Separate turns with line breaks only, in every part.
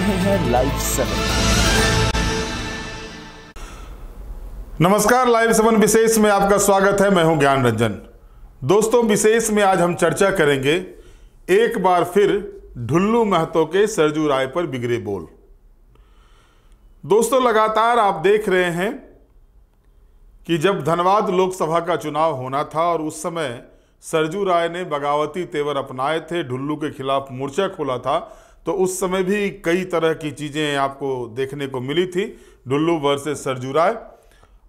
रहे हैं live seven
नमस्कार लाइव सेवन विशेष में आपका स्वागत है। मैं हूँ ज्ञान रंजन। दोस्तों, विशेष में आज हम चर्चा करेंगे एक बार फिर ढुल्लू महतो के सरजू राय पर बिगड़े बोल। दोस्तों, लगातार आप देख रहे हैं कि जब धनबाद लोकसभा का चुनाव होना था और उस समय सरजू राय ने बगावती तेवर अपनाए थे, ढुल्लू के खिलाफ मोर्चा खोला था तो उस समय भी कई तरह की चीज़ें आपको देखने को मिली थी ढुल्लू वर्सेस सरजू राय।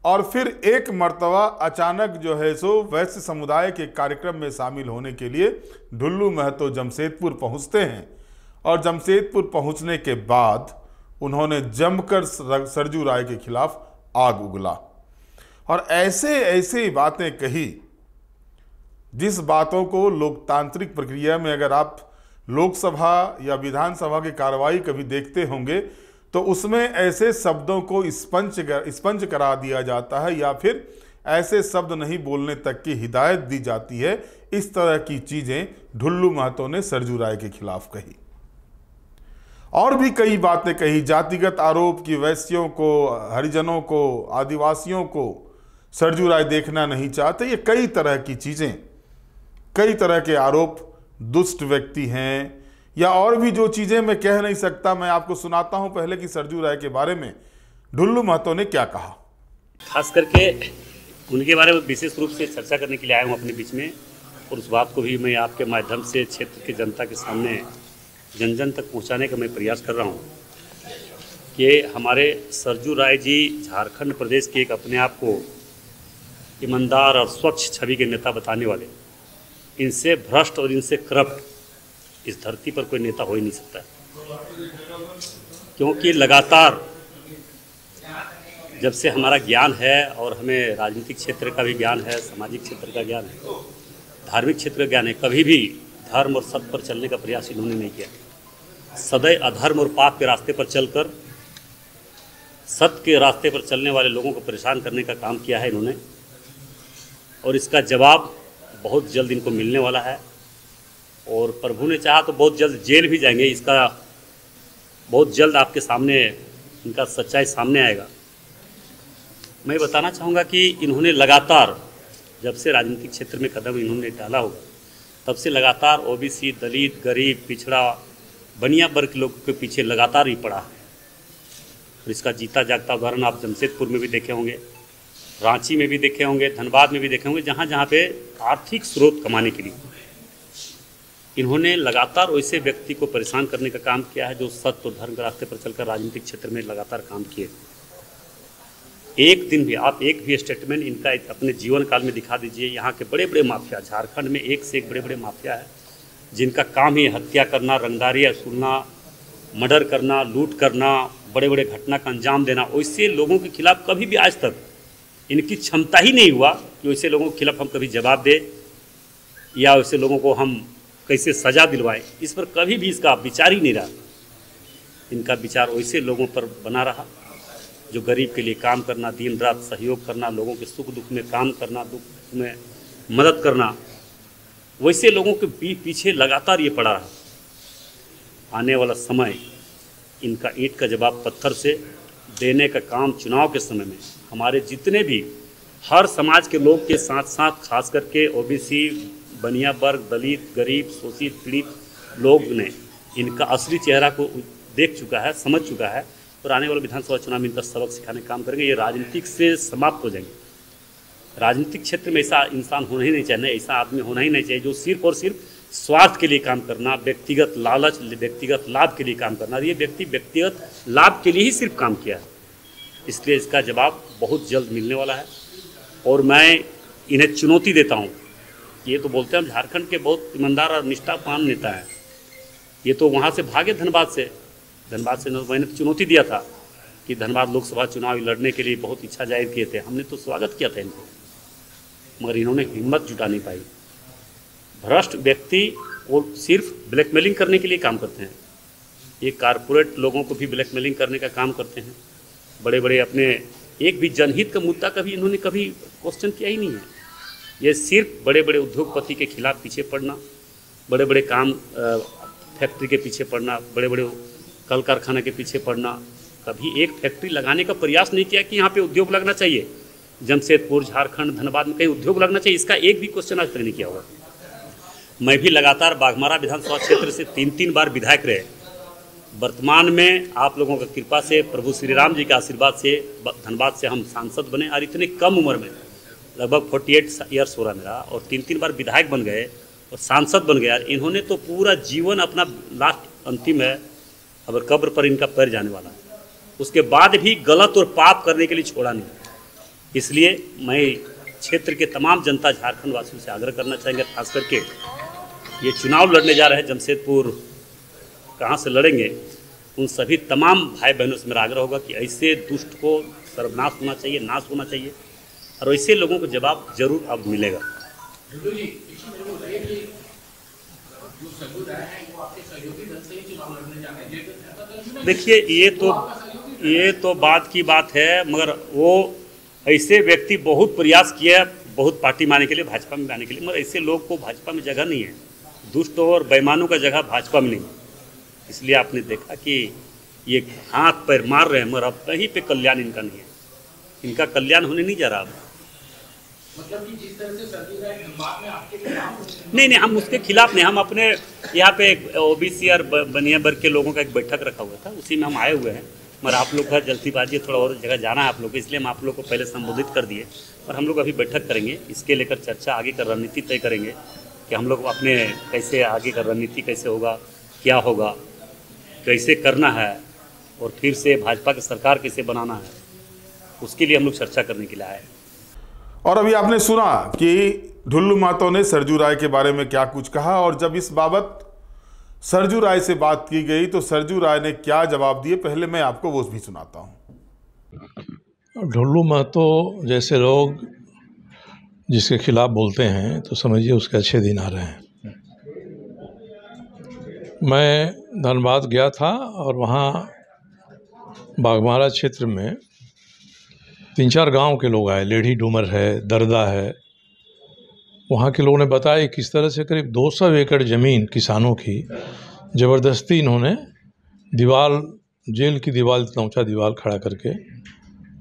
और फिर एक मर्तबा अचानक जो है सो वैश्य समुदाय के कार्यक्रम में शामिल होने के लिए ढुल्लू महतो जमशेदपुर पहुँचते हैं। और जमशेदपुर पहुँचने के बाद उन्होंने जमकर सरजू राय के खिलाफ आग उगला। और ऐसे ऐसे बातें कही, जिस बातों को लोकतांत्रिक प्रक्रिया में अगर आप लोकसभा या विधानसभा की कार्रवाई कभी देखते होंगे तो उसमें ऐसे शब्दों को स्पंज स्पंज करा दिया जाता है या फिर ऐसे शब्द नहीं बोलने तक की हिदायत दी जाती है। इस तरह की चीज़ें ढुल्लू महतो ने सरजू राय के खिलाफ कही। और भी कई बातें कही। जातिगत आरोप की वैश्यों को, हरिजनों को, आदिवासियों को सरजू राय देखना नहीं चाहते। ये कई तरह की चीज़ें, कई तरह के आरोप दुष्ट व्यक्ति हैं, या और भी जो चीज़ें मैं कह नहीं सकता, मैं आपको सुनाता हूँ पहले कि सरजू राय के बारे में। ढुल्लू महतो ने क्या कहा?
खास करके उनके बारे में विशेष रूप से चर्चा करने के लिए आया हूँ अपने बीच में, और उस बात को भी मैं आपके माध्यम से क्षेत्र की जनता के सामने जन जन तक पहुँचाने का मैं प्रयास कर रहा हूँ कि हमारे सरजू राय जी झारखंड प्रदेश के एक अपने आप को ईमानदार और स्वच्छ छवि के नेता बताने वाले। इनसे भ्रष्ट और इनसे करप्ट, इस धरती पर कोई नेता हो ही नहीं सकता। क्योंकि लगातार जब से हमारा ज्ञान है और हमें राजनीतिक क्षेत्र का भी ज्ञान है, सामाजिक क्षेत्र का ज्ञान है, धार्मिक क्षेत्र का ज्ञान है, कभी भी धर्म और सत्य पर चलने का प्रयास इन्होंने नहीं किया। सदैव अधर्म और पाप के रास्ते पर चलकर, सत्य के रास्ते पर चलने वाले लोगों को परेशान करने का काम किया है इन्होंने। और इसका जवाब बहुत जल्द इनको मिलने वाला है। और प्रभु ने चाहा तो बहुत जल्द जेल भी जाएँगे, इसका बहुत जल्द आपके सामने, इनका सच्चाई सामने आएगा। मैं बताना चाहूँगा कि इन्होंने लगातार, जब से राजनीतिक क्षेत्र में कदम इन्होंने डाला होगा, तब से लगातार ओबीसी, दलित, गरीब, पिछड़ा, बनिया वर्ग के लोगों के पीछे लगातार ही पड़ा है। और इसका जीता जागता उदाहरण आप जमशेदपुर में भी देखे होंगे। रांची में भी देखे होंगे, धनबाद में भी देखे होंगे, जहाँ जहाँ पे आर्थिक स्रोत कमाने के लिए इन्होंने लगातार वैसे व्यक्ति को परेशान करने का काम किया है, जो सत्य और धर्म के रास्ते पर चलकर राजनीतिक क्षेत्र में लगातार काम किए एक दिन भी, आप एक भी स्टेटमेंट इनका अपने जीवन काल में दिखा दीजिए। यहाँ के बड़े बड़े माफिया, झारखंड में एक से एक बड़े बड़े माफिया है, जिनका काम ही हत्या करना, रंगदारी सुनना, मर्डर करना, लूट करना बड़े बड़े घटना का अंजाम देना। वैसे लोगों के खिलाफ कभी भी आज तक इनकी क्षमता ही नहीं हुआ कि वैसे लोगों के खिलाफ हम कभी जवाब दें या वैसे लोगों को हम कैसे सजा दिलवाएँ। इस पर कभी भी इसका विचार ही नहीं रहा। इनका विचार वैसे लोगों पर बना रहा, जो गरीब के लिए काम करना दिन रात सहयोग करना, लोगों के सुख दुख में काम करना, दुख में मदद करना, वैसे लोगों के पीछे लगातार ये पड़ा रहा। आने वाला समय इनका ईंट का जवाब पत्थर से देने का काम चुनाव के समय में हमारे जितने भी हर समाज के लोग के साथ साथ खास करके ओबीसी बनिया वर्ग, दलित, गरीब, शोषित, पीड़ित लोग ने इनका असली चेहरा को देख चुका है, समझ चुका है और आने वाले विधानसभा चुनाव में इनका सबक सिखाने काम करेंगे। ये राजनीतिक से समाप्त हो जाएँगे। राजनीतिक क्षेत्र में ऐसा इंसान होना ही नहीं चाहिए ऐसा आदमी होना ही नहीं चाहिए जो सिर्फ़ और सिर्फ़ स्वार्थ के लिए काम करना, व्यक्तिगत लालच, व्यक्तिगत लाभ के लिए काम करना। ये व्यक्ति व्यक्तिगत लाभ के लिए ही सिर्फ़ काम किया है। इसलिए इसका जवाब बहुत जल्द मिलने वाला है। और मैं इन्हें चुनौती देता हूँ। ये तो बोलते हैं हम झारखंड के बहुत ईमानदार और निष्ठापान नेता हैं। ये तो वहाँ से भागे धनबाद से। धनबाद से मैंने तो चुनौती दिया था कि धनबाद लोकसभा चुनाव लड़ने के लिए बहुत इच्छा ज़ाहिर किए थे। हमने तो स्वागत किया था इनको। मगर इन्होंने हिम्मत जुटा नहीं पाई। भ्रष्ट व्यक्ति वो सिर्फ़ ब्लैकमेलिंग करने के लिए काम करते हैं। ये कारपोरेट लोगों को भी ब्लैकमेलिंग करने का काम करते हैं। बड़े बड़े अपने एक भी जनहित का मुद्दा कभी इन्होंने कभी क्वेश्चन किया ही नहीं है। ये सिर्फ़ बड़े बड़े उद्योगपति के खिलाफ पीछे पड़ना बड़े बड़े काम फैक्ट्री के पीछे पड़ना बड़े बड़े कल कारखाना के पीछे पड़ना, कभी एक फैक्ट्री लगाने का प्रयास नहीं किया कि यहाँ पे उद्योग लगना चाहिए। जमशेदपुर, झारखंड, धनबाद में कहीं उद्योग लगना चाहिए, इसका एक भी क्वेश्चन आज तक नहीं किया हुआ मैं भी लगातार बाघमारा विधानसभा क्षेत्र से तीन तीन बार विधायक रहे। वर्तमान में आप लोगों का कृपा से, प्रभु श्री राम जी के आशीर्वाद से धनबाद से हम सांसद बने और इतने कम उम्र में, लगभग 48 ईयर्स हो रहा मेरा, और तीन तीन बार विधायक बन गए और सांसद बन गए। यार इन्होंने तो पूरा जीवन अपना लास्ट अंतिम है, अब कब्र पर इनका पैर जाने वाला है। उसके बाद भी गलत और पाप करने के लिए छोड़ा नहीं। इसलिए मैं क्षेत्र के तमाम जनता झारखंड वासियों से आग्रह करना चाहेंगे, खास करके ये चुनाव लड़ने जा रहे हैं जमशेदपुर कहाँ से लड़ेंगे उन सभी तमाम भाई बहनों से मेरा आग्रह होगा कि ऐसे दुष्ट को सर्वनाश होना चाहिए नाश होना चाहिए और ऐसे लोगों को जवाब ज़रूर अब मिलेगा। देखिए ये तो ये तो बात की बात है मगर वो ऐसे व्यक्ति बहुत प्रयास किया बहुत पार्टी मारने के लिए भाजपा में आने के लिए मगर ऐसे लोग को भाजपा में जगह नहीं है। दुष्ट और बेईमानों का जगह भाजपा में नहीं है। इसलिए आपने देखा कि ये हाथ पैर मार रहे हैं मगर अब कहीं पे कल्याण इनका नहीं है। इनका कल्याण होने नहीं जा रहा अब। नहीं नहीं हम उसके खिलाफ नहीं हम अपने यहाँ पे ओ बी सी और बनिया वर्ग के लोगों का एक बैठक रखा हुआ था उसी में हम आए हुए हैं। मगर आप लोग का जल्दीबाजी थोड़ा और जगह जाना है आप लोग को इसलिए हम आप लोग को पहले संबोधित कर दिए। और हम लोग अभी बैठक करेंगे इसके लेकर चर्चा आगे का रणनीति तय करेंगे कि हम लोग अपने कैसे आगे का रणनीति कैसे होगा क्या होगा। कैसे करना है और फिर से भाजपा की सरकार कैसे बनाना है उसके लिए हम लोग चर्चा करने के लिए आए
और अभी आपने सुना कि ढुल्लू मातो ने सरजू राय के बारे में क्या कुछ कहा और जब इस बाबत सरजू राय से बात की गई तो सरजू राय ने क्या जवाब दिए? पहले मैं आपको वो भी सुनाता हूँ।
ढुल्लू महतो जैसे लोग जिसके खिलाफ बोलते हैं तो समझिए उसके अच्छे दिन आ रहे हैं। मैं धनबाद गया था और वहाँ बागमारा क्षेत्र में तीन चार गाँव के लोग आए। लेढ़ी डूमर है, दरदा है। वहाँ के लोगों ने बताया किस तरह से करीब 200 एकड़ ज़मीन किसानों की ज़बरदस्ती इन्होंने दीवार जेल की दीवार इतना ऊँचा दीवार खड़ा करके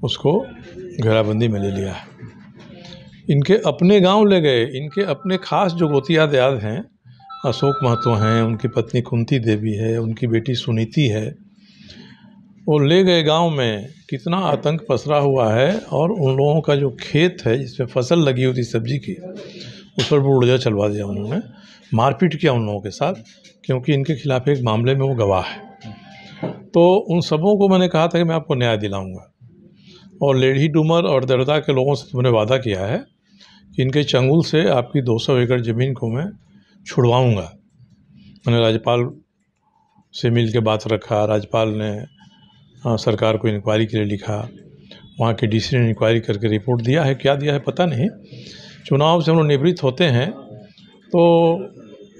उसको घेराबंदी में ले लिया है। इनके अपने गाँव ले गए। इनके अपने खास जो गोतिया दयाद हैं अशोक महतो हैं, उनकी पत्नी कुंती देवी है, उनकी बेटी सुनीति है। वो ले गए गाँव में, कितना आतंक पसरा हुआ है और उन लोगों का जो खेत है, जिसमें फ़सल लगी हुई थी सब्ज़ी की, उस पर बुलडोजर चलवा दिया उन्होंने, मारपीट किया उन लोगों के साथ, क्योंकि इनके खिलाफ एक मामले में वो गवाह है। तो उन सबों को मैंने कहा था कि मैं आपको न्याय दिलाऊँगा। और लेढ़ी डूमर और दरदा के लोगों से मैंने वादा किया है कि इनके चंगुल से आपकी 200 एकड़ ज़मीन को मैं छुड़वाऊँगा। मैंने राज्यपाल से मिल के बात रखा राज्यपाल ने हाँ, सरकार को इंक्वायरी के लिए लिखा वहाँ के डीसी ने इंक्वायरी करके रिपोर्ट दिया है क्या दिया है पता नहीं। चुनाव से हम लोग निवृत्त होते हैं तो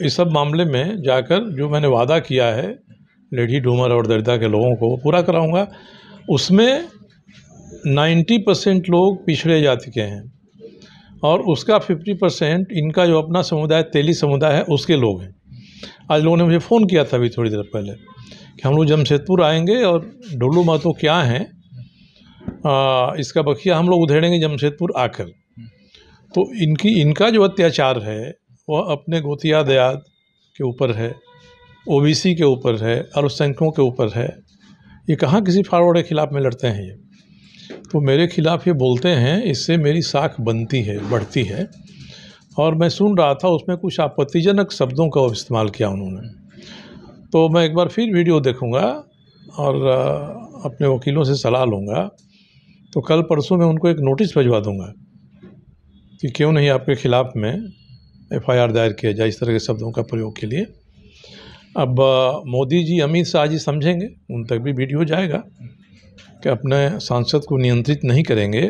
इस सब मामले में जाकर जो मैंने वादा किया है लेढ़ी डूमर और दरदा के लोगों को पूरा कराऊँगा। उसमें 90 परसेंट लोग पिछड़े जाति के हैं। और उसका 50 परसेंट इनका जो अपना समुदाय, तेली समुदाय है, उसके लोग हैं। आज लोगों ने मुझे फ़ोन किया था अभी थोड़ी देर पहले कि हम लोग जमशेदपुर आएँगे और डोलू मातो क्या हैं इसका बखिया हम लोग उधेड़ेंगे जमशेदपुर आकर। तो इनकी, इनका जो अत्याचार है, वह अपने गोतिया दयाद के ऊपर है, ओबीसी के ऊपर है, अल्पसंख्यकों के ऊपर है। ये कहाँ किसी फारवर्ड के खिलाफ में लड़ते हैं ये? तो मेरे खिलाफ ये बोलते हैं, इससे मेरी साख बनती है, बढ़ती है। और मैं सुन रहा था, उसमें कुछ आपत्तिजनक शब्दों का इस्तेमाल किया उन्होंने। तो मैं एक बार फिर वीडियो देखूँगा और अपने वकीलों से सलाह लूँगा। तो कल परसों मैं उनको एक नोटिस भिजवा दूँगा कि क्यों नहीं आपके खिलाफ में एफआईआर दायर किया जाए इस तरह के शब्दों का प्रयोग के लिए। अब मोदी जी, अमित शाह जी समझेंगे, उन तक भी वीडियो जाएगा। कि अपने सांसद को नियंत्रित नहीं करेंगे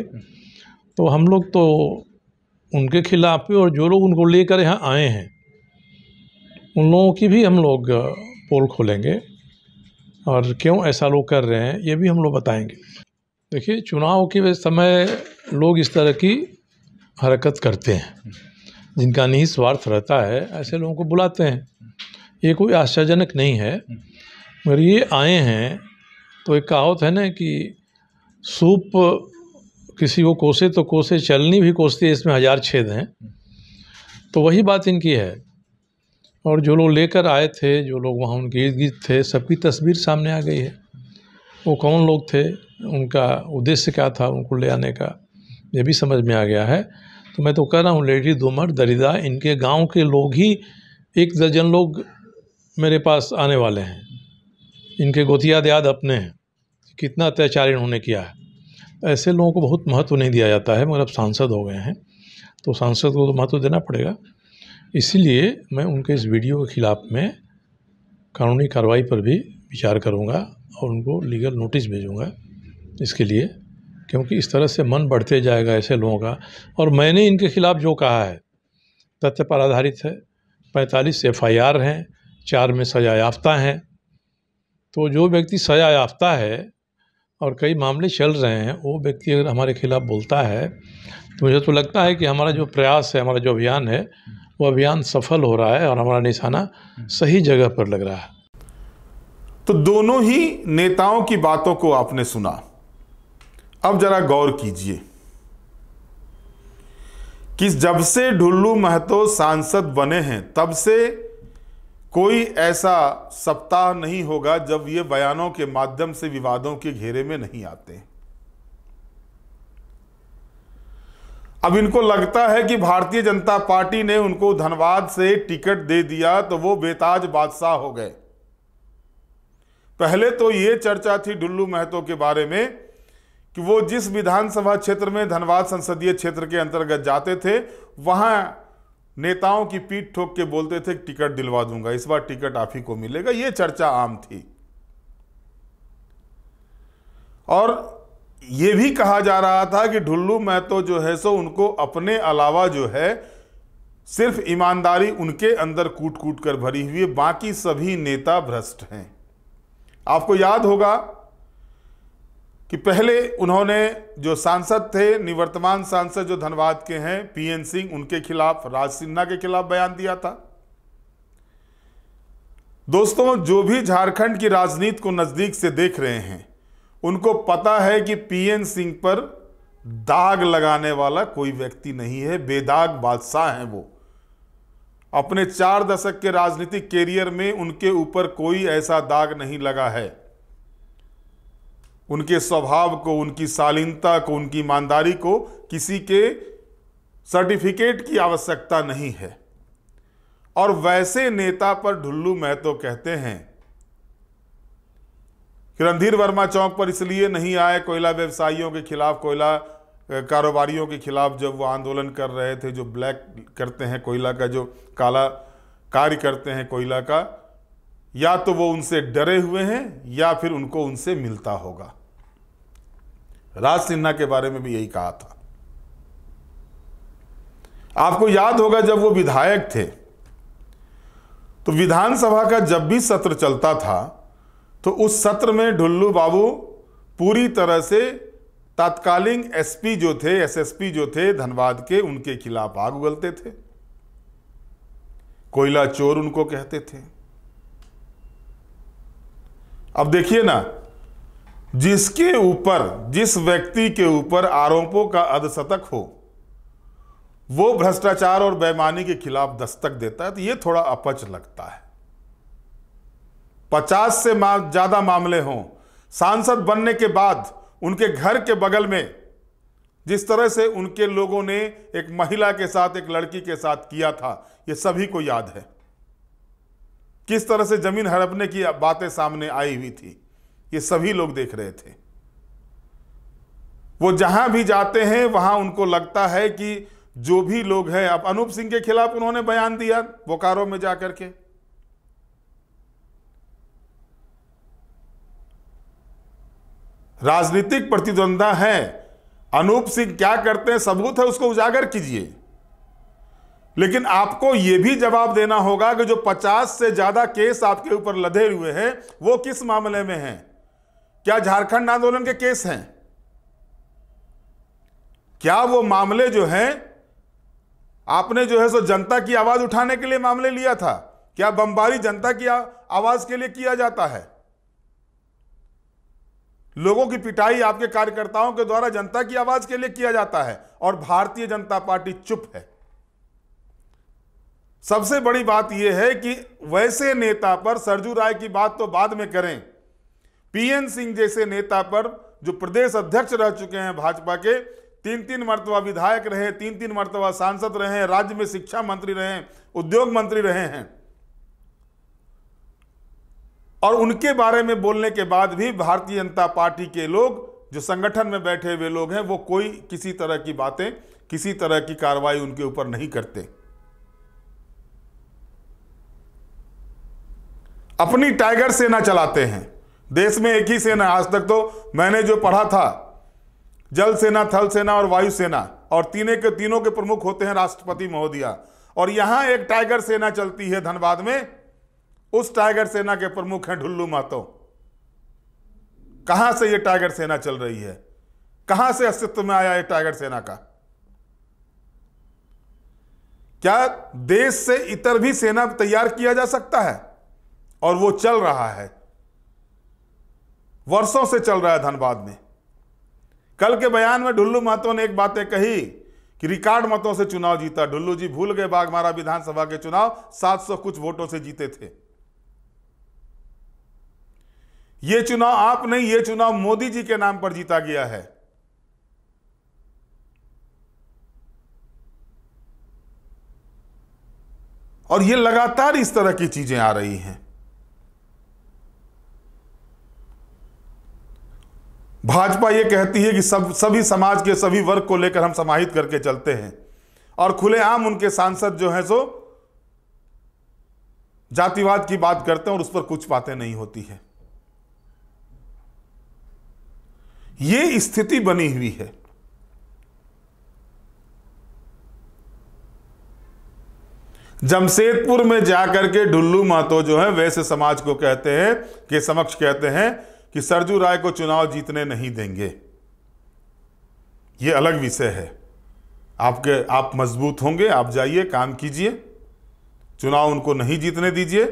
तो हम लोग तो उनके खिलाफ भी और जो लोग उनको लेकर यहाँ आए हैं, उन लोगों की भी हम लोग पोल खोलेंगे। और क्यों ऐसा लोग कर रहे हैं, ये भी हम लोग बताएँगे। देखिए, चुनाव के समय लोग इस तरह की हरकत करते हैं, जिनका नहीं स्वार्थ रहता है, ऐसे लोगों को बुलाते हैं। ये कोई आश्चर्यजनक नहीं है, मगर ये आए हैं तो एक कहावत है ना कि सूप किसी को कोसे तो कोसे, चलनी भी कोसती है, इसमें हज़ार छेद हैं। तो वही बात इनकी है। और जो लोग लेकर आए थे, जो लोग वहाँ उनके इर्द गिर्द थे, सबकी तस्वीर सामने आ गई है। वो कौन लोग थे? उनका उद्देश्य क्या था उनको ले आने का? ये भी समझ में आ गया है। तो मैं तो कह रहा हूँ, लेडी दोमर, दरिदा, इनके गाँव के लोग ही एक दर्जन लोग मेरे पास आने वाले हैं। इनके गोतियाद याद अपने हैं। कितना अत्याचार इन्होंने किया है। ऐसे लोगों को बहुत महत्व नहीं दिया जाता है, मगर अब सांसद हो गए हैं तो सांसद को तो महत्व देना पड़ेगा। इसीलिए मैं उनके इस वीडियो के खिलाफ में कानूनी कार्रवाई पर भी विचार करूँगा और उनको लीगल नोटिस भेजूँगा इसके लिए, क्योंकि इस तरह से मन बढ़ते जाएगा ऐसे लोगों का। और मैंने इनके खिलाफ जो कहा है, तथ्य पर आधारित है। पैंतालीस एफ़ हैं, चार में सजा याफ्ता हैं तो जो व्यक्ति सजा याफ्ता है और कई मामले चल रहे हैं, वो व्यक्ति अगर हमारे खिलाफ बोलता है तो मुझे तो लगता है कि हमारा जो प्रयास है, हमारा जो अभियान है, वो अभियान सफल हो रहा है और हमारा निशाना सही जगह पर लग रहा है।
तो दोनों ही नेताओं की बातों को आपने सुना। अब जरा गौर कीजिए कि जब से ढुल्लू महतो सांसद बने हैं, तब से कोई ऐसा सप्ताह नहीं होगा जब ये बयानों के माध्यम से विवादों के घेरे में नहीं आते। अब इनको लगता है कि भारतीय जनता पार्टी ने उनको धनबाद से टिकट दे दिया तो वो बेताज बादशाह हो गए। पहले तो ये चर्चा थी डुल्लू महतो के बारे में कि वो जिस विधानसभा क्षेत्र में धनबाद संसदीय क्षेत्र के अंतर्गत जाते थे, वहाँ नेताओं की पीठ ठोक के बोलते थे, टिकट दिलवा दूँगा। इस बार टिकट आप ही को मिलेगा। ये चर्चा आम थी। और ये भी कहा जा रहा था कि ढुल्लू मैं तो जो है सो, उनको अपने अलावा जो है, सिर्फ़ ईमानदारी उनके अंदर कूट कूट कर भरी हुई है। बाकी सभी नेता भ्रष्ट हैं। आपको याद होगा कि पहले उन्होंने जो सांसद थे, निवर्तमान सांसद जो धनबाद के हैं, पीएन सिंह, उनके खिलाफ, राज सिन्हा के खिलाफ बयान दिया था। दोस्तों, जो भी झारखंड की राजनीति को नज़दीक से देख रहे हैं, उनको पता है कि पीएन सिंह पर दाग लगाने वाला कोई व्यक्ति नहीं है, बेदाग बादशाह हैं वो। अपने चार दशक के राजनीतिक कैरियर में उनके ऊपर कोई ऐसा दाग नहीं लगा है। उनके स्वभाव को, उनकी शालीनता को, उनकी ईमानदारी को किसी के सर्टिफिकेट की आवश्यकता नहीं है। और वैसे नेता पर ढुल्लू महतो कहते हैं। कि रणधीर वर्मा चौक पर इसलिए नहीं आए, कोयला व्यवसायियों के खिलाफ, कोयला कारोबारियों के खिलाफ जब वो आंदोलन कर रहे थे, जो ब्लैक करते हैं, कोयला का जो काला कार्य करते हैं, कोयला का, या तो वो उनसे डरे हुए हैं, या फिर उनको उनसे मिलता होगा। राज सिन्हा के बारे में भी यही कहा था। आपको याद होगा जब वो विधायक थे तो विधानसभा का जब भी सत्र चलता था तो उस सत्र में ढुल्लू बाबू पूरी तरह से तात्कालीन एसपी जो थे, एसएसपी जो थे, धनबाद के, उनके खिलाफ आग उगलते थे। कोयला चोर उनको कहते थे। अब देखिए ना जिसके ऊपर जिस व्यक्ति के ऊपर आरोपों का अधशतक हो वो भ्रष्टाचार और बेमानी के खिलाफ दस्तक देता है तो ये थोड़ा अपच लगता है। पचास से मा, ज़्यादा मामले हों सांसद बनने के बाद उनके घर के बगल में जिस तरह से उनके लोगों ने एक महिला के साथ एक लड़की के साथ किया था ये सभी को याद है। किस तरह से ज़मीन हड़पने की बातें सामने आई हुई थी। ये सभी लोग देख रहे थे। वो जहाँ भी जाते हैं, वहाँ उनको लगता है कि जो भी लोग हैं, अब अनूप सिंह के खिलाफ उन्होंने बयान दिया बोकारो में जाकर के। राजनीतिक प्रतिद्वंदा है। अनूप सिंह क्या करते हैं, सबूत है, उसको उजागर कीजिए। लेकिन आपको यह भी जवाब देना होगा कि जो 50 से ज़्यादा केस आपके ऊपर लदे हुए हैं, वो किस मामले में हैं? क्या झारखंड आंदोलन के केस हैं? क्या वो मामले जो हैं, आपने जो है सो जनता की आवाज़ उठाने के लिए मामले लिया था? क्या बमबारी जनता की आवाज़ के लिए किया जाता है? लोगों की पिटाई आपके कार्यकर्ताओं के द्वारा जनता की आवाज़ के लिए किया जाता है और भारतीय जनता पार्टी चुप है। सबसे बड़ी बात यह है कि वैसे नेता पर सरजू राय की बात तो बाद में करें। पीएन सिंह जैसे नेता पर जो प्रदेश अध्यक्ष रह चुके हैं भाजपा के तीन तीन मरतबा विधायक रहे तीन तीन मरतबा सांसद रहे, राज्य में शिक्षा मंत्री रहे, उद्योग मंत्री रहे हैं। और उनके बारे में बोलने के बाद भी भारतीय जनता पार्टी के लोग, जो संगठन में बैठे हुए लोग हैं, वो कोई किसी तरह की बातें, किसी तरह की कार्रवाई उनके ऊपर नहीं करते। अपनी टाइगर सेना चलाते हैं। देश में एक ही सेना आज तक तो मैंने जो पढ़ा था, जल सेना, थल सेना और वायु सेना, और तीनों के तीनों के प्रमुख होते हैं राष्ट्रपति महोदया। और यहाँ एक टाइगर सेना चलती है धनबाद में। उस टाइगर सेना के प्रमुख हैं ढुल्लू महतो कहाँ से यह टाइगर सेना चल रही है? कहाँ से अस्तित्व में आया ये टाइगर सेना का? क्या देश से इतर भी सेना तैयार किया जा सकता है? और वो चल रहा है। वर्षों से चल रहा है धनबाद में। कल के बयान में ढुल्लू महतो ने एक बातें कही कि रिकॉर्ड मतों से चुनाव जीता। ढुल्लू जी भूल गए, बागमारा विधानसभा के चुनाव 700 कुछ वोटों से जीते थे। यह चुनाव आप नहीं यह चुनाव मोदी जी के नाम पर जीता गया है। और यह लगातार इस तरह की चीज़ें आ रही हैं। भाजपा ये कहती है कि सब, सभी समाज के सभी वर्ग को लेकर हम समाहित करके चलते हैं। और खुलेआम उनके सांसद जो हैं सो, जातिवाद की बात करते हैं और उस पर कुछ बातें नहीं होती है। ये स्थिति बनी हुई है। जमशेदपुर में जाकर के ढुल्लू महतो जो है, वैसे समाज को कहते हैं, के समक्ष कहते हैं कि सरजू राय को चुनाव जीतने नहीं देंगे। ये अलग विषय है। आपके, आप मज़बूत होंगे, आप जाइए, काम कीजिए। चुनाव उनको नहीं जीतने दीजिए।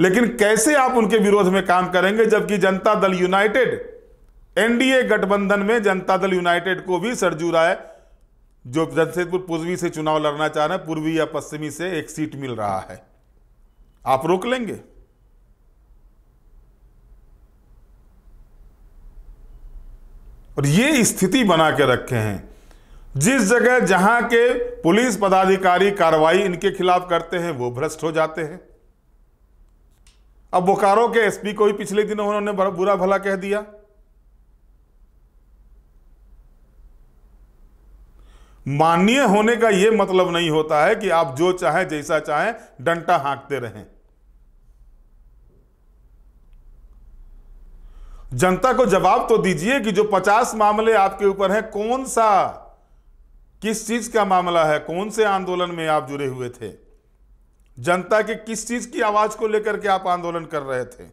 लेकिन कैसे आप उनके विरोध में काम करेंगे, जबकि जनता दल यूनाइटेड, एनडीए गठबंधन में जनता दल यूनाइटेड को भी सरजू राय, जो जमशेदपुर पूर्वी से चुनाव लड़ना चाह रहे हैं, पूर्वी या पश्चिमी से एक सीट मिल रहा है। आप रोक लेंगे। और ये स्थिति बना के रखे हैं। जिस जगह जहाँ के पुलिस पदाधिकारी कार्रवाई इनके खिलाफ करते हैं, वो भ्रष्ट हो जाते हैं। अब बोकारो के एसपी को भी पिछले दिनों उन्होंने बुरा भला कह दिया। माननीय होने का यह मतलब नहीं होता है कि आप जो चाहें, जैसा चाहें डंटा हाँकते रहें। जनता को जवाब तो दीजिए कि जो पचास मामले आपके ऊपर हैं, कौन सा, किस चीज़ का मामला है, कौन से आंदोलन में आप जुड़े हुए थे? जनता के किस चीज़ की आवाज़ को लेकर के आप आंदोलन कर रहे थे?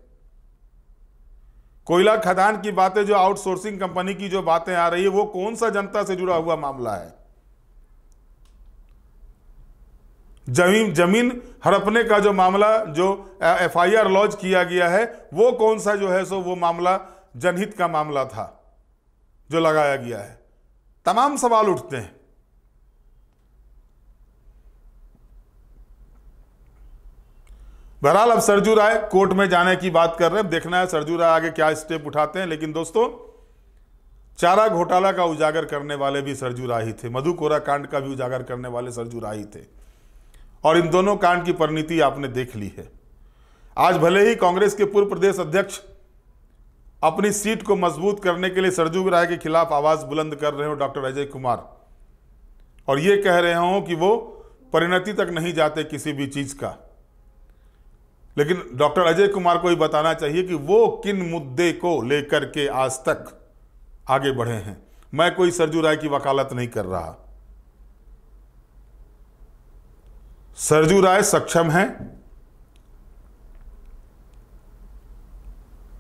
कोयला खदान की बातें, जो आउटसोर्सिंग कंपनी की जो बातें आ रही है, वो कौन सा जनता से जुड़ा हुआ मामला है? ज़मीन ज़मीन हड़पने का जो मामला, जो एफआईआर लॉन्च किया गया है, वो कौन सा जो है सो वो मामला जनहित का मामला था, जो लगाया गया है। तमाम सवाल उठते हैं। बहरहाल, अब सरजू राय कोर्ट में जाने की बात कर रहे हैं। देखना है सरजू राय आगे क्या स्टेप उठाते हैं, लेकिन दोस्तों, चारा घोटाला का उजागर करने वाले भी सरजू राय ही थे। मधु कोरा कांड का भी उजागर करने वाले सरजू राय ही थे। और इन दोनों कांड की परिणति आपने देख ली है। आज भले ही कांग्रेस के पूर्व प्रदेश अध्यक्ष अपनी सीट को मज़बूत करने के लिए सरजू राय के खिलाफ आवाज़ बुलंद कर रहे हो, डॉक्टर अजय कुमार। और ये कह रहे हो कि वो परिणति तक नहीं जाते किसी भी चीज़ का। लेकिन डॉक्टर अजय कुमार को ही बताना चाहिए कि वो किन मुद्दे को लेकर के आज तक आगे बढ़े हैं। मैं कोई सरजू राय की वकालत नहीं कर रहा। सरजू राय सक्षम है।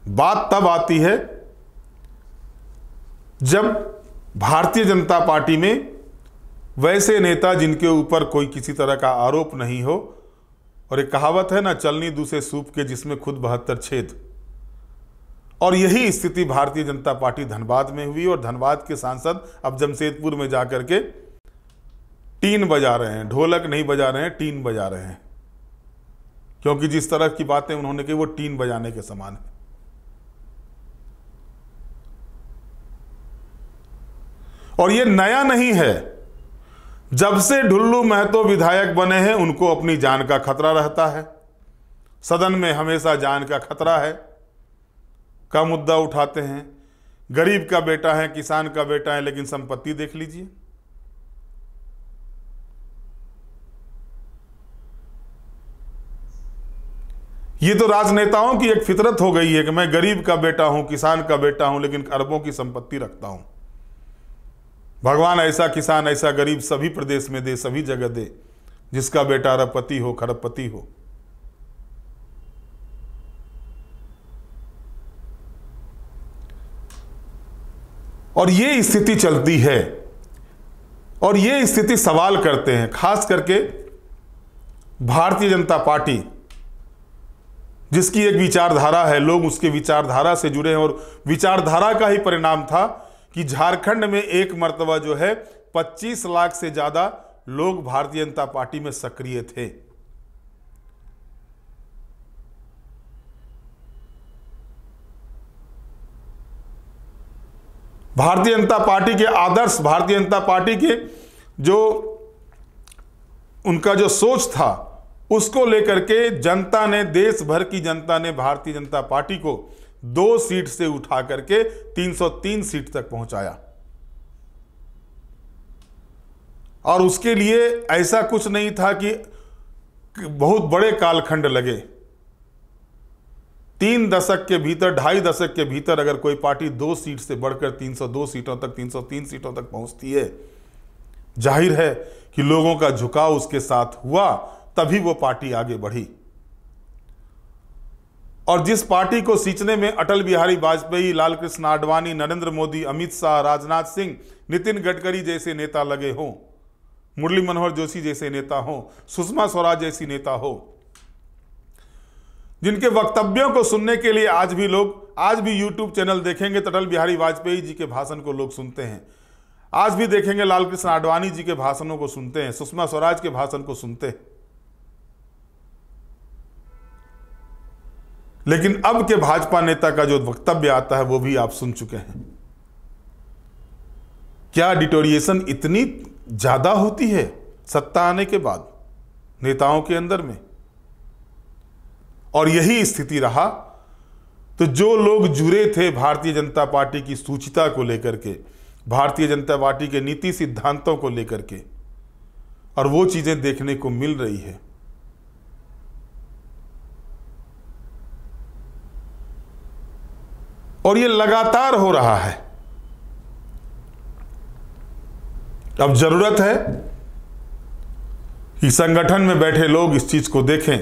बात तब आती है जब भारतीय जनता पार्टी में वैसे नेता जिनके ऊपर कोई किसी तरह का आरोप नहीं हो, और एक कहावत है, ना चलनी दूसरे सूप के जिसमें खुद बहत्तर छेद। और यही स्थिति भारतीय जनता पार्टी धनबाद में हुई, और धनबाद के सांसद अब जमशेदपुर में जाकर के टीन बजा रहे हैं, ढोलक नहीं बजा रहे हैं, टीन बजा रहे हैं। क्योंकि जिस तरह की बातें उन्होंने की, वो टीन बजाने के समान है। और ये नया नहीं है। जब से ढुल्लू महतो विधायक बने हैं, उनको अपनी जान का खतरा रहता है। सदन में हमेशा जान का खतरा है। का मुद्दा उठाते हैं, गरीब का बेटा है, किसान का बेटा है, लेकिन संपत्ति देख लीजिए। ये तो राजनेताओं की एक फितरत हो गई है कि मैं गरीब का बेटा हूँ, किसान का बेटा हूँ, लेकिन अरबों की संपत्ति रखता हूँ। भगवान ऐसा किसान, ऐसा गरीब सभी प्रदेश में दे, सभी जगह दे, जिसका बेटा अरबपति हो, खरबपति हो। और ये स्थिति चलती है, और ये स्थिति सवाल करते हैं, खास करके भारतीय जनता पार्टी जिसकी एक विचारधारा है, लोग उसके विचारधारा से जुड़े हैं और विचारधारा का ही परिणाम था कि झारखंड में एक मर्तबा जो है 25 लाख से ज़्यादा लोग भारतीय जनता पार्टी में सक्रिय थे। भारतीय जनता पार्टी के आदर्श, भारतीय जनता पार्टी के जो उनका जो सोच था उसको लेकर के जनता ने देश भर की जनता ने, भारतीय जनता पार्टी को दो सीट से उठा करके 303 सीट तक पहुँचाया। और उसके लिए ऐसा कुछ नहीं था कि बहुत बड़े कालखंड लगे। तीन दशक के भीतर, ढाई दशक के भीतर अगर कोई पार्टी दो सीट से बढ़कर 302 सीटों तक 303 सीटों तक पहुँचती है, ज़ाहिर है कि लोगों का झुकाव उसके साथ हुआ। तभी वो पार्टी आगे बढ़ी। और जिस पार्टी को सींचने में अटल बिहारी वाजपेयी, लालकृष्ण आडवाणी, नरेंद्र मोदी, अमित शाह, राजनाथ सिंह, नितिन गडकरी जैसे नेता लगे हों, मुरली मनोहर जोशी जैसे नेता हो, सुषमा स्वराज जैसी नेता हो, जिनके वक्तव्यों को सुनने के लिए आज भी लोग, आज भी यूट्यूब चैनल देखेंगे तो अटल बिहारी वाजपेयी जी के भाषण को लोग सुनते हैं। आज भी देखेंगे, लालकृष्ण आडवाणी जी के भाषणों को सुनते हैं, सुषमा स्वराज के भाषण को सुनते हैं। लेकिन अब के भाजपा नेता का जो वक्तव्य आता है, वो भी आप सुन चुके हैं। क्या डिटोरिएशन इतनी ज़्यादा होती है सत्ता आने के बाद नेताओं के अंदर में? और यही स्थिति रहा तो जो लोग जुड़े थे भारतीय जनता पार्टी की सूचिता को लेकर के, भारतीय जनता पार्टी के नीति सिद्धांतों को लेकर के, और वो चीज़ें देखने को मिल रही है और ये लगातार हो रहा है। अब ज़रूरत है कि संगठन में बैठे लोग इस चीज़ को देखें।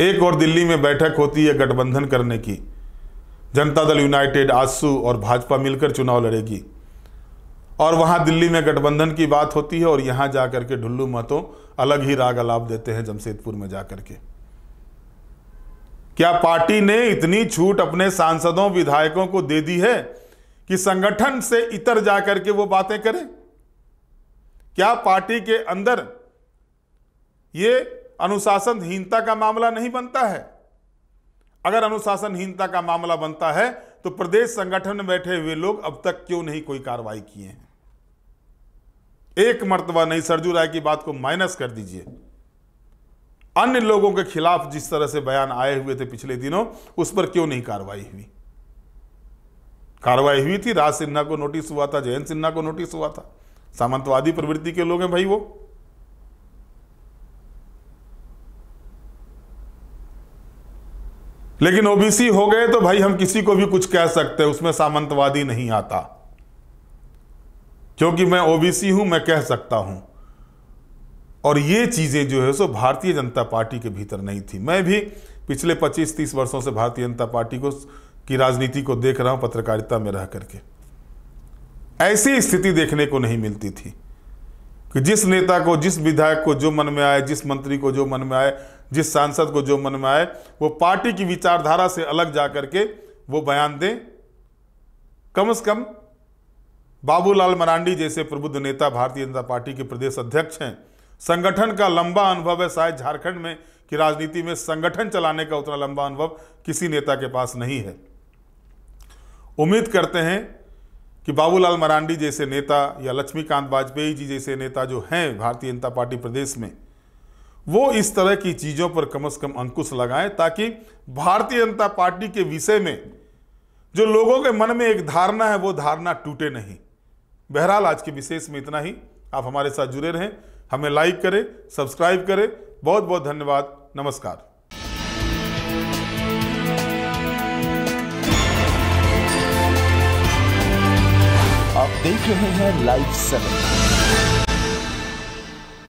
एक और दिल्ली में बैठक होती है गठबंधन करने की। जनता दल यूनाइटेड आजसू और भाजपा मिलकर चुनाव लड़ेगी। और वहाँ दिल्ली में गठबंधन की बात होती है और यहाँ जाकर के ढुल्लू महतो अलग ही राग अलाप देते हैं जमशेदपुर में जाकर के। क्या पार्टी ने इतनी छूट अपने सांसदों, विधायकों को दे दी है कि संगठन से इतर जाकर के वो बातें करें? क्या पार्टी के अंदर ये अनुशासनहीनता का मामला नहीं बनता है? अगर अनुशासनहीनता का मामला बनता है तो प्रदेश संगठन में बैठे हुए लोग अब तक क्यों नहीं कोई कार्रवाई किए हैं? एक मर्तबा नहीं, सरजू राय की बात को माइनस कर दीजिए। अन्य लोगों के खिलाफ जिस तरह से बयान आए हुए थे पिछले दिनों, उस पर क्यों नहीं कार्रवाई हुई? कार्रवाई हुई थी, राज सिन्हा को नोटिस हुआ था, जयंत सिन्हा को नोटिस हुआ था। सामंतवादी प्रवृत्ति के लोग हैं भाई वो। लेकिन ओबीसी हो गए तो भाई हम किसी को भी कुछ कह सकते हैं, उसमें सामंतवादी नहीं आता। क्योंकि मैं ओबीसी हूँ, मैं कह सकता हूँ। और ये चीज़ें जो है सो भारतीय जनता पार्टी के भीतर नहीं थी। मैं भी पिछले 25-30 वर्षों से भारतीय जनता पार्टी को की राजनीति को देख रहा हूँ पत्रकारिता में रह करके। ऐसी स्थिति देखने को नहीं मिलती थी कि जिस नेता को, जिस विधायक को जो मन में आए, जिस मंत्री को जो मन में आए, जिस सांसद को जो मन में आए, वो पार्टी की विचारधारा से अलग जा करके वो बयान दें। कम से कम बाबूलाल मरांडी जैसे प्रबुद्ध नेता भारतीय जनता पार्टी के प्रदेश अध्यक्ष हैं। संगठन का लंबा अनुभव है। शायद झारखंड में कि राजनीति में संगठन चलाने का उतना लंबा अनुभव किसी नेता के पास नहीं है। उम्मीद करते हैं कि बाबूलाल मरांडी जैसे नेता या लक्ष्मीकांत वाजपेयी जी जैसे नेता जो हैं भारतीय जनता पार्टी प्रदेश में, वो इस तरह की चीज़ों पर कम से कम अंकुश लगाएँ ताकि भारतीय जनता पार्टी के विषय में जो लोगों के मन में एक धारणा है, वो धारणा टूटे नहीं। बहरहाल आज के विशेष में इतना ही। आप हमारे साथ जुड़े रहें। हमें लाइक करें सब्सक्राइब करें। बहुत बहुत धन्यवाद। नमस्कार।
आप देख रहे हैं लाइव सेवन